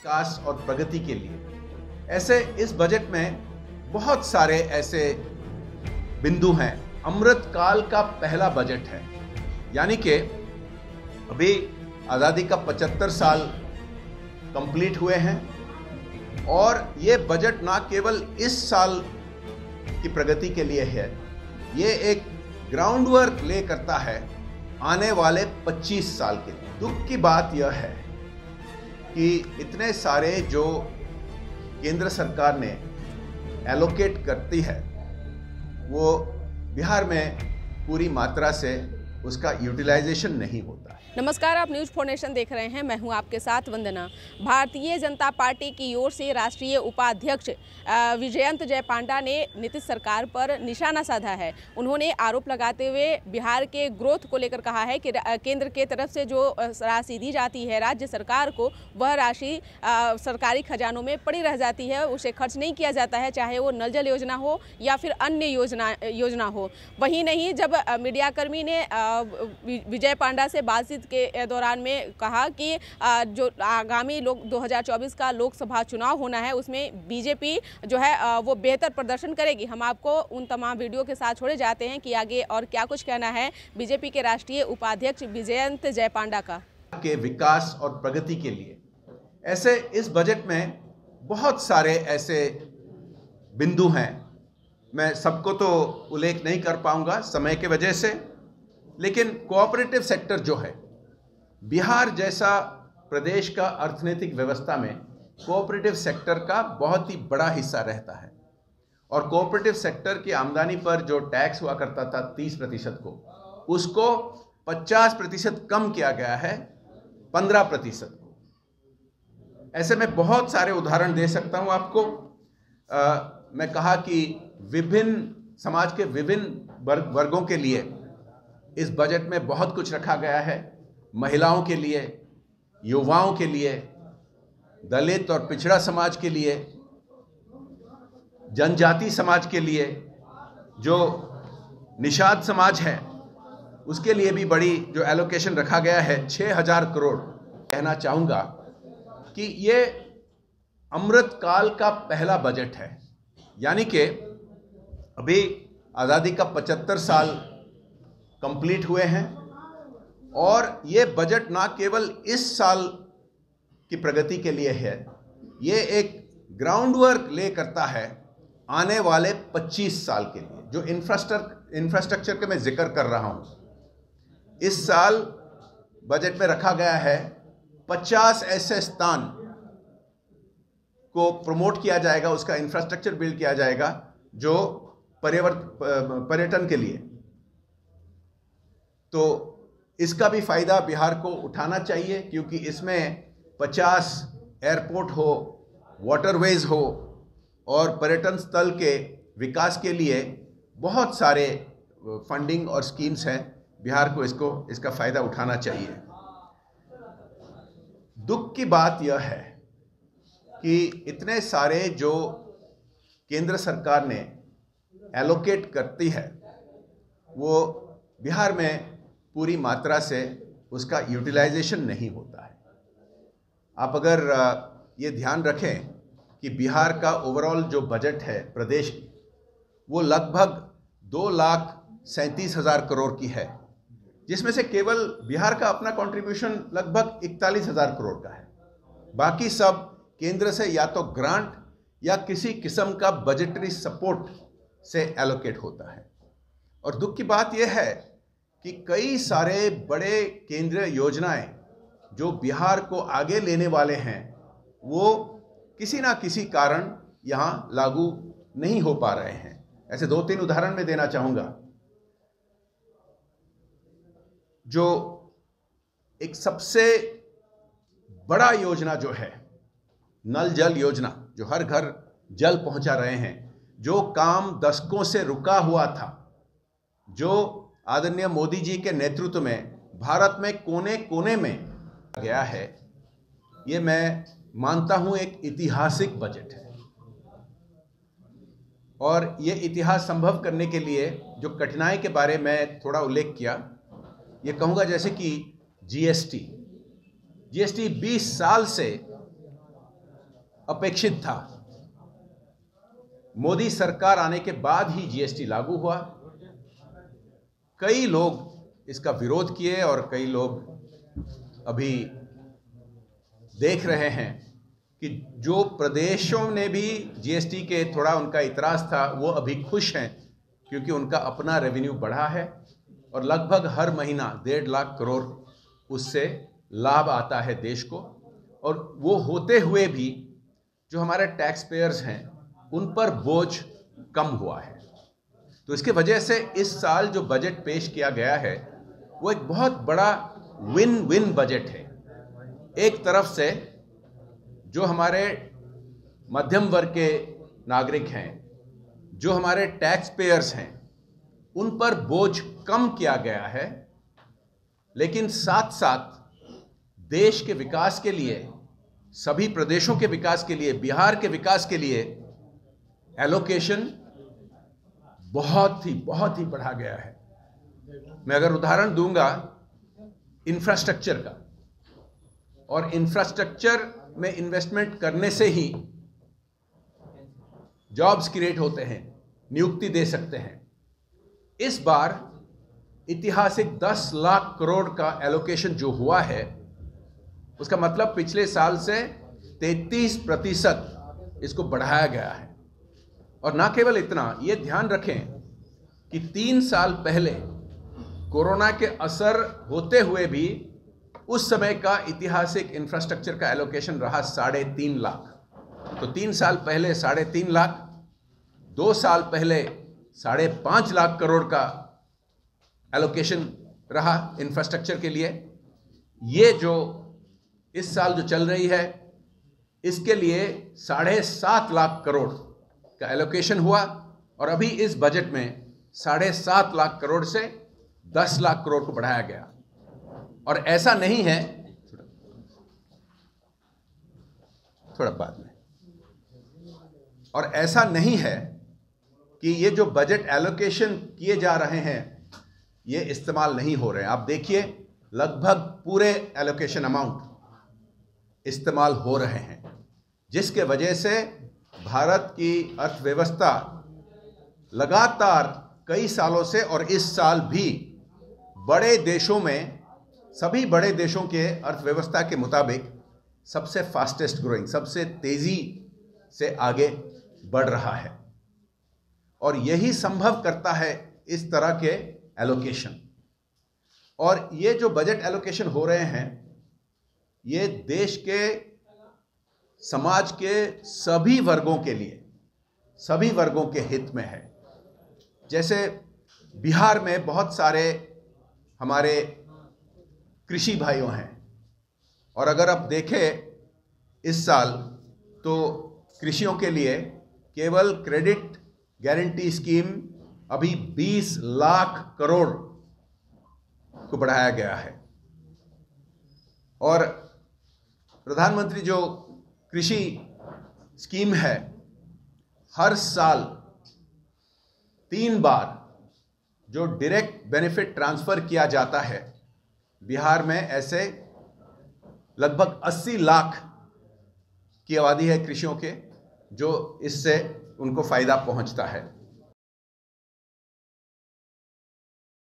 विकास और प्रगति के लिए। ऐसे इस बजट में बहुत सारे ऐसे बिंदु हैं। अमृत काल का पहला बजट है। यानी कि अभी आज़ादी का 75 साल कंप्लीट हुए हैं और ये बजट ना केवल इस साल की प्रगति के लिए है, ये एक ग्राउंड वर्क ले करता है आने वाले 25 साल के दुख की बात यह है कि इतने सारे जो केंद्र सरकार ने एलोकेट करती है, वो बिहार में पूरी मात्रा से उसका यूटिलाइजेशन नहीं होता है। नमस्कार, आप न्यूज़ फोर नेशन देख रहे हैं। मैं हूँ आपके साथ वंदना। भारतीय जनता पार्टी की ओर से राष्ट्रीय उपाध्यक्ष विजयंत जय पांडा ने नीतीश सरकार पर निशाना साधा है। उन्होंने आरोप लगाते हुए बिहार के ग्रोथ को लेकर कहा है कि केंद्र के तरफ़ से जो राशि दी जाती है, राज्य सरकार को, वह राशि सरकारी खजानों में पड़ी रह जाती है। उसे खर्च नहीं किया जाता है, चाहे वो नल जल योजना हो या फिर अन्य योजना योजना हो। वही नहीं, जब मीडियाकर्मी ने विजय पांडा से बातचीत बातचीत के दौरान में कहा कि जो आगामी लोग 2024 का लोकसभा चुनाव होना है, उसमें बीजेपी जो है वो बेहतर प्रदर्शन करेगी। हम आपको उन तमाम वीडियो के साथ छोड़े जाते हैं कि आगे और क्या कुछ कहना है बीजेपी के राष्ट्रीय उपाध्यक्ष विजयंत जय पांडा का। के विकास और प्रगति के लिए ऐसे इस बजट में बहुत सारे ऐसे बिंदु हैं। मैं सबको तो उल्लेख नहीं कर पाऊँगा समय के वजह से, लेकिन कोऑपरेटिव सेक्टर जो है बिहार जैसा प्रदेश का अर्थनैतिक व्यवस्था में कोऑपरेटिव सेक्टर का बहुत ही बड़ा हिस्सा रहता है। और कोऑपरेटिव सेक्टर की आमदनी पर जो टैक्स हुआ करता था तीस प्रतिशत को उसको पचास प्रतिशत कम किया गया है पंद्रह प्रतिशत को। ऐसे में बहुत सारे उदाहरण दे सकता हूँ आपको। आ, मैं कहा कि विभिन्न समाज के विभिन्न वर्गों के लिए इस बजट में बहुत कुछ रखा गया है। महिलाओं के लिए, युवाओं के लिए, दलित और पिछड़ा समाज के लिए, जनजाति समाज के लिए, जो निषाद समाज है, उसके लिए भी बड़ी जो एलोकेशन रखा गया है छः हज़ार करोड़। कहना चाहूँगा कि ये अमृत काल का पहला बजट है। यानी कि अभी आज़ादी का 75 साल कंप्लीट हुए हैं। और ये बजट ना केवल इस साल की प्रगति के लिए है, ये एक ग्राउंड वर्क ले करता है आने वाले 25 साल के लिए, जो इंफ्रास्ट्रक्चर इंफ्रास्ट्रक्चर के मैं ज़िक्र कर रहा हूँ। इस साल बजट में रखा गया है 50 ऐसे स्थान को प्रमोट किया जाएगा, उसका इंफ्रास्ट्रक्चर बिल्ड किया जाएगा, जो पर्यावरण पर्यटन के लिए। तो इसका भी फ़ायदा बिहार को उठाना चाहिए, क्योंकि इसमें 50 एयरपोर्ट हो वाटरवेज हो, और पर्यटन स्थल के विकास के लिए बहुत सारे फंडिंग और स्कीम्स हैं। बिहार को इसको, इसका फ़ायदा उठाना चाहिए। दुख की बात यह है कि इतने सारे जो केंद्र सरकार ने एलोकेट करती है, वो बिहार में पूरी मात्रा से उसका यूटिलाइजेशन नहीं होता है। आप अगर ये ध्यान रखें कि बिहार का ओवरऑल जो बजट है प्रदेश की, वो लगभग दो लाख सैंतीस हज़ार करोड़ की है, जिसमें से केवल बिहार का अपना कंट्रीब्यूशन लगभग इकतालीस हज़ार करोड़ का है। बाकी सब केंद्र से या तो ग्रांट या किसी किस्म का बजटरी सपोर्ट से एलोकेट होता है। और दुख की बात यह है कि कई सारे बड़े केंद्रीय योजनाएँ जो बिहार को आगे लेने वाले हैं, वो किसी ना किसी कारण यहाँ लागू नहीं हो पा रहे हैं। ऐसे दो तीन उदाहरण मैं देना चाहूँगा। जो एक सबसे बड़ा योजना जो है, नल जल योजना, जो हर घर जल पहुँचा रहे हैं, जो काम दशकों से रुका हुआ था, जो आदरणीय मोदी जी के नेतृत्व में, भारत में कोने कोने में गया है। ये मैं मानता हूँ एक ऐतिहासिक बजट है। और ये इतिहास संभव करने के लिए जो कठिनाई के बारे में थोड़ा उल्लेख किया, ये कहूँगा जैसे कि जीएसटी जीएसटी 20 साल से अपेक्षित था। मोदी सरकार आने के बाद ही जीएसटी लागू हुआ। कई लोग इसका विरोध किए और कई लोग अभी देख रहे हैं कि जो प्रदेशों ने भी जीएसटी के थोड़ा उनका इतराज़ था, वो अभी खुश हैं क्योंकि उनका अपना रेवेन्यू बढ़ा है और लगभग हर महीना डेढ़ लाख करोड़ उससे लाभ आता है देश को। और वो होते हुए भी जो हमारे टैक्स पेयर्स हैं, उन पर बोझ कम हुआ है। तो इसके वजह से इस साल जो बजट पेश किया गया है, वो एक बहुत बड़ा विन विन बजट है। एक तरफ़ से जो हमारे मध्यम वर्ग के नागरिक हैं, जो हमारे टैक्स पेयर्स हैं, उन पर बोझ कम किया गया है, लेकिन साथ साथ देश के विकास के लिए, सभी प्रदेशों के विकास के लिए, बिहार के विकास के लिए एलोकेशन बहुत ही बहुत ही बढ़ा गया है। मैं अगर उदाहरण दूँगा इंफ्रास्ट्रक्चर का। और इंफ्रास्ट्रक्चर में इन्वेस्टमेंट करने से ही जॉब्स क्रिएट होते हैं, नियुक्ति दे सकते हैं। इस बार ऐतिहासिक 10 लाख करोड़ का एलोकेशन जो हुआ है, उसका मतलब पिछले साल से 33 प्रतिशत इसको बढ़ाया गया है। और ना केवल इतना, ये ध्यान रखें कि तीन साल पहले कोरोना के असर होते हुए भी उस समय का ऐतिहासिक इंफ्रास्ट्रक्चर का एलोकेशन रहा साढ़े तीन लाख। तो तीन साल पहले साढ़े तीन लाख, दो साल पहले साढ़े पाँच लाख करोड़ का एलोकेशन रहा इंफ्रास्ट्रक्चर के लिए। ये जो इस साल जो चल रही है, इसके लिए साढ़े सात लाख करोड़ का एलोकेशन हुआ और अभी इस बजट में साढ़े सात लाख करोड़ से दस लाख करोड़ को बढ़ाया गया। और ऐसा नहीं है, थोड़ा बाद में। और ऐसा नहीं है कि ये जो बजट एलोकेशन किए जा रहे हैं, ये इस्तेमाल नहीं हो रहे हैं। आप देखिए, लगभग पूरे एलोकेशन अमाउंट इस्तेमाल हो रहे हैं, जिसके वजह से भारत की अर्थव्यवस्था लगातार कई सालों से और इस साल भी बड़े देशों में, सभी बड़े देशों के अर्थव्यवस्था के मुताबिक सबसे फास्टेस्ट ग्रोइंग सबसे तेज़ी से आगे बढ़ रहा है। और यही संभव करता है इस तरह के एलोकेशन और ये जो बजट एलोकेशन हो रहे हैं, ये देश के समाज के सभी वर्गों के लिए, सभी वर्गों के हित में है। जैसे बिहार में बहुत सारे हमारे कृषि भाइयों हैं, और अगर आप देखें इस साल तो कृषियों के लिए केवल क्रेडिट गारंटी स्कीम अभी 20 लाख करोड़ को बढ़ाया गया है। और प्रधानमंत्री जो कृषि स्कीम है, हर साल तीन बार जो डायरेक्ट बेनिफिट ट्रांसफ़र किया जाता है, बिहार में ऐसे लगभग 80 लाख की आबादी है कृषियों के, जो इससे उनको फ़ायदा पहुँचता है।